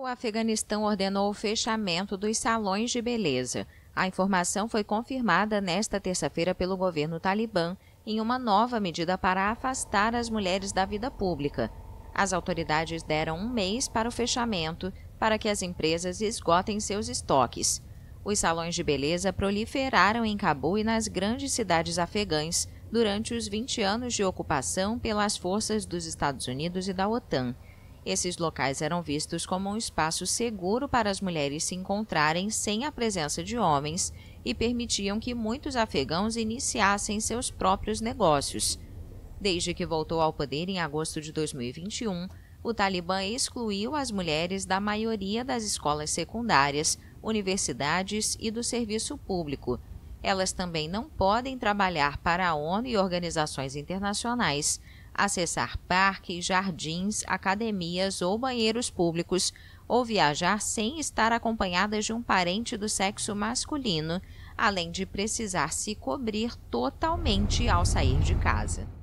O Afeganistão ordenou o fechamento dos salões de beleza. A informação foi confirmada nesta terça-feira pelo governo talibã em uma nova medida para afastar as mulheres da vida pública. As autoridades deram um mês para o fechamento para que as empresas esgotem seus estoques. Os salões de beleza proliferaram em Cabul e nas grandes cidades afegãs durante os 20 anos de ocupação pelas forças dos Estados Unidos e da OTAN. Esses locais eram vistos como um espaço seguro para as mulheres se encontrarem sem a presença de homens e permitiam que muitos afegãos iniciassem seus próprios negócios. Desde que voltou ao poder em agosto de 2021, o Talibã excluiu as mulheres da maioria das escolas secundárias, universidades e do serviço público. Elas também não podem trabalhar para a ONU e organizações internacionais, acessar parques, jardins, academias ou banheiros públicos ou viajar sem estar acompanhadas de um parente do sexo masculino, além de precisar se cobrir totalmente ao sair de casa.